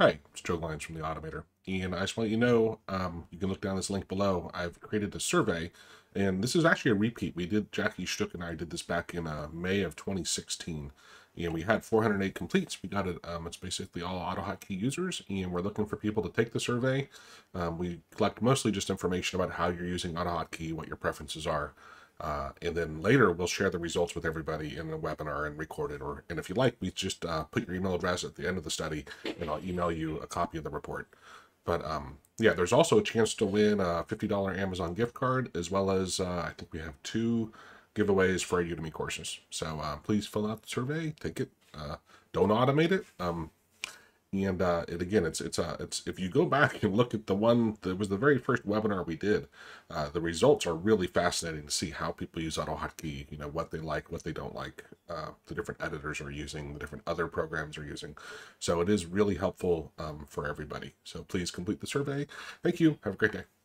Hi, it's Joe Glines from the Automator. And I just want you to know, um, you can look down this link below. I've created a survey, and this is actually a repeat. We did, Jackie Sztuk and I did this back in uh, May of 2016. And we had 408 completes. We got it, um, it's basically all AutoHotkey users, and we're looking for people to take the survey. Um, we collect mostly just information about how you're using AutoHotkey, what your preferences are. Uh, and then later we'll share the results with everybody in a webinar and record it. Or and if you like, we just uh, put your email address at the end of the study, and I'll email you a copy of the report. But um, yeah, there's also a chance to win a $50 Amazon gift card, as well as uh, I think we have two giveaways for Udemy courses. So uh, please fill out the survey, take it. Uh, don't automate it. Um, and uh, it again, it's it's uh, it's if you go back and look at the one that was the very first webinar we did, uh, the results are really fascinating to see how people use AutoHotkey. You know what they like, what they don't like, uh, the different editors are using, the different other programs are using. So it is really helpful um, for everybody. So please complete the survey. Thank you. Have a great day.